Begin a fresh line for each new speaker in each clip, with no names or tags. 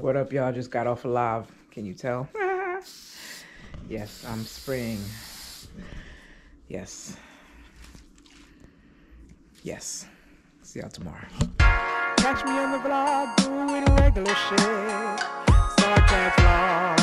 What up, y'all? Just got off live. Can you tell? yes, I'm spraying. Yes. Yes. See y'all tomorrow. Catch me on the vlog doing regular shit. I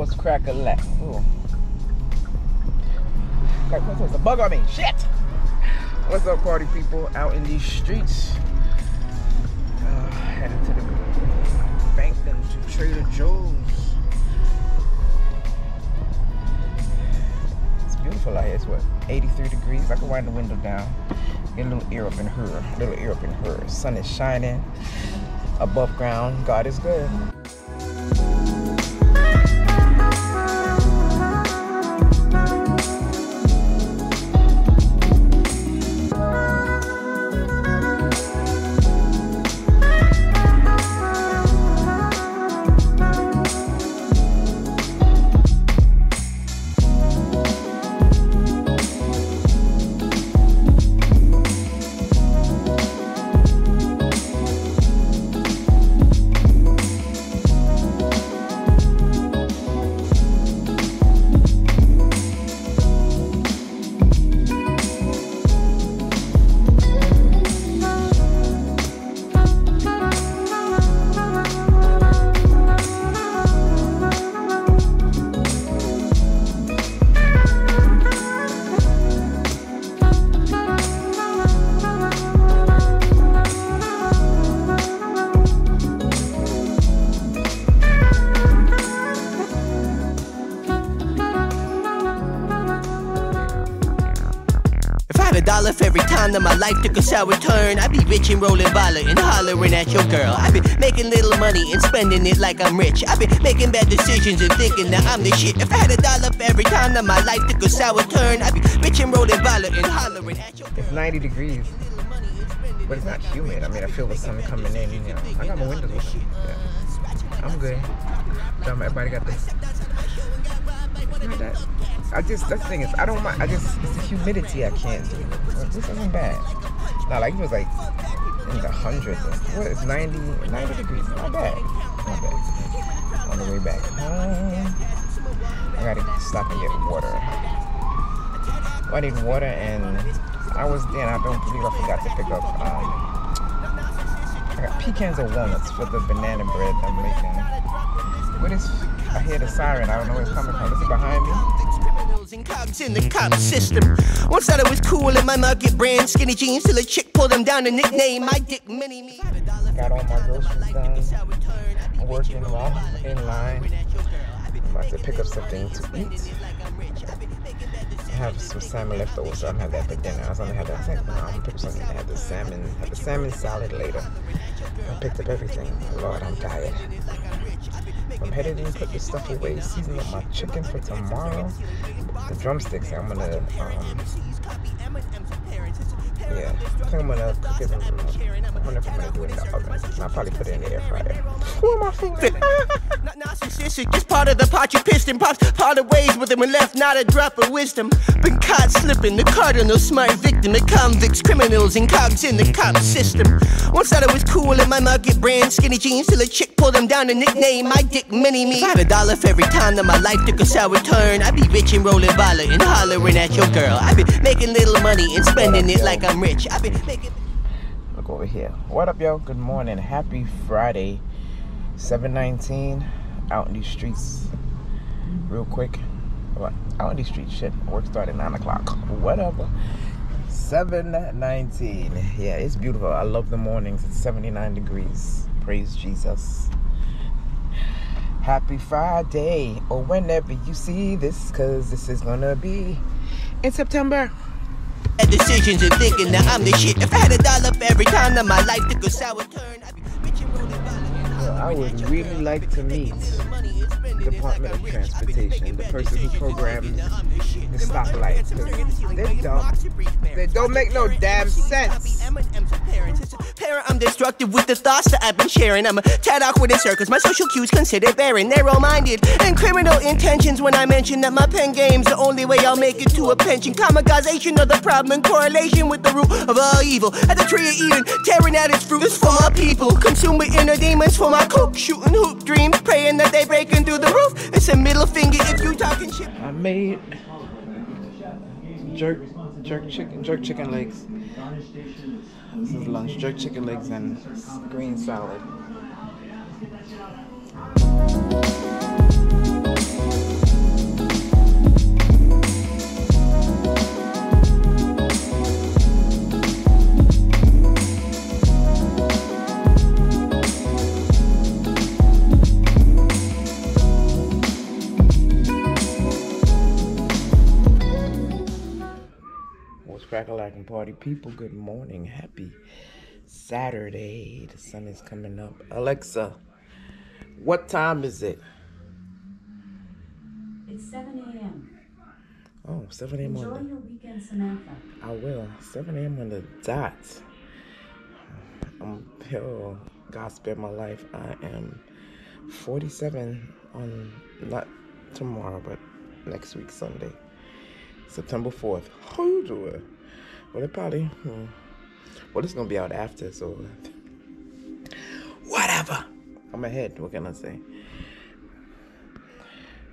What's crack a lack? Like, what's? A bug on me. Shit! What's up, party people out in these streets? Uh, headed to the bank then to Trader Joe's. It's beautiful out here. It's what, 83 degrees? I can wind the window down. Get a little air up in her. A little air up in her. Sun is shining above ground. God is good.
A dollar for every time that my life took a sour turn, I'd be rich and rolling baller and hollering at your girl. I'd be making little money and spending it like I'm rich. I'd be making bad decisions and thinking that I'm the shit. If I had a dollar for every time that my life took a sour turn, I'd be rich and rolling baller and hollering at your girl.
It's 90 degrees, but it's not humid. I mean, I feel the sun coming in. You know, I got my windows open. Yeah. I'm good. Everybody got this. Not that. I just that's the thing is I don't mind. I just it's the humidity I can't do. This isn't bad. Not like it was like in the hundreds. Of, what is 90 90 degrees? Not bad. Not bad. On the way back home, I gotta stop and get water. I need water and I was there I don't believe I forgot to pick up um I got pecans and walnuts for the banana bread I'm making. What is I hear the siren, I don't know where it's coming from. Is it behind me?
And cops in the cop system. Once thought I was cool in my market brand, skinny jeans till a chick pulled them down and nickname my dick mini me.
Got all my groceries done. Working while in line. I'm about to pick up something to eat. I have some salmon left over, so I'm gonna have that for dinner. I was gonna have that. I think, no, I'm gonna pick up something to have the salmon, have the salmon salad later. I picked up everything. Lord, I'm tired. I'm headed in, put this stuff away, season up my chicken for tomorrow. The drumsticks, I'm gonna, um, yeah, I think I'm gonna cook it I wonder if I'm gonna do it in the oven. I'll probably put it in the air fryer. Who am I
narcissistic, just part of the pot you pissed in pops. Parted ways with him and left not a drop of wisdom. Been caught slipping, the cardinal smart victim of convicts, criminals, and cops in the cop system. Once thought I was cool in my market brand, skinny jeans till a chick pulled them down and nickname my dick mini me. I had a dollar for every time that my life took a sour turn, I'd be rich and rolling baller and hollering at your girl. I'd be making little money and spending it like I'm rich. I'd be making.
Look over here. What up, y'all? Good morning. Happy Friday, 719. Out in these streets, real quick. What? Out in these streets, shit. Work started 9 o'clock. Whatever. 719. Yeah, it's beautiful. I love the mornings. It's 79 degrees. Praise Jesus. Happy Friday, or whenever you see this, because this is gonna be in September.
Decisions and thinking that I'm the shit. If I had a dollar for every time that my life took a sour turn, I'd be rolling
I would really like to meet Department of Transportation, the person who programmed the stoplights. They don't. They don't make no damn sense.
Destructive with the thoughts that I've been sharing. I'm a tad awkward in circles. My social cues considered barren, narrow-minded, and criminal intentions when I mention that my pen game's the only way I'll make it to a pension. Kamikazation of the problem in correlation with the root of all evil. At the tree of Eden, tearing out its fruit is for my people. Consumed with inner demons for my cook, shooting hoop dreams, praying that they breaking through the roof. It's a middle finger if you talking shit.
I made jerk, jerk chicken, jerk chicken legs. This is lunch, jerk chicken legs and green salad. Crack-a-lackin' party people, good morning. Happy Saturday. The sun is coming up. Alexa, what time is it?
It's 7 a.m.
Oh, 7 a.m.
Enjoy
on
your weekend, Samantha.
the... I will. 7 a.m. on the dot. I'm oh, God spare my life. I am 47 on not tomorrow, but next week, Sunday. September 4th. How you doing? Well, it probably. Hmm. Well, it's gonna be out after, so whatever. I'm ahead. What can I say?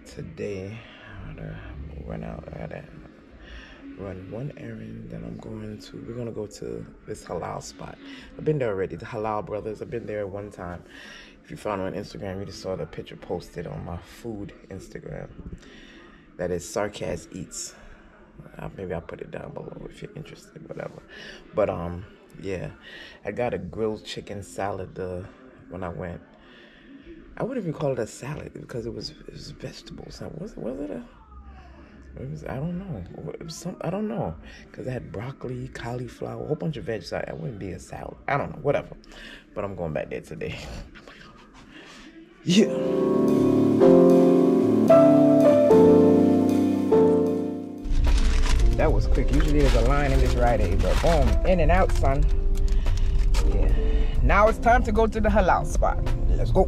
Today, I'm gonna run out. I gotta run one errand. Then I'm going to. We're gonna go to this halal spot. I've been there already. The Halal Brothers. I've been there one time. If you found me on Instagram, you just saw the picture posted on my food Instagram. That is Sarkazz Eats. Uh, maybe I'll put it down below if you're interested, whatever. But um, yeah, I got a grilled chicken salad uh, when I went. I wouldn't even call it a salad because it was it was vegetables. Was it was it a? It was I don't know. It was some I don't know because I had broccoli, cauliflower, a whole bunch of veg. So I wouldn't be a salad. I don't know. Whatever. But I'm going back there today. yeah. That was quick. Usually there's a line in this Rite Aid, eh, but boom, in and out, son. Yeah. Now it's time to go to the halal spot. Let's go.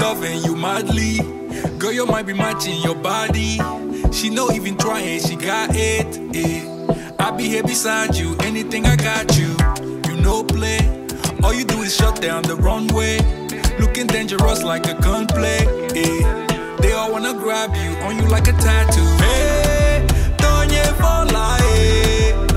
Loving you madly. Girl, you might be matching your body. She no even trying, she got it. eh. I be here beside you, anything I got you. You no play. All you do is shut down the runway. Looking dangerous like a gunplay. eh. They all wanna grab you, on you like a tattoo. Hey, Donye for life.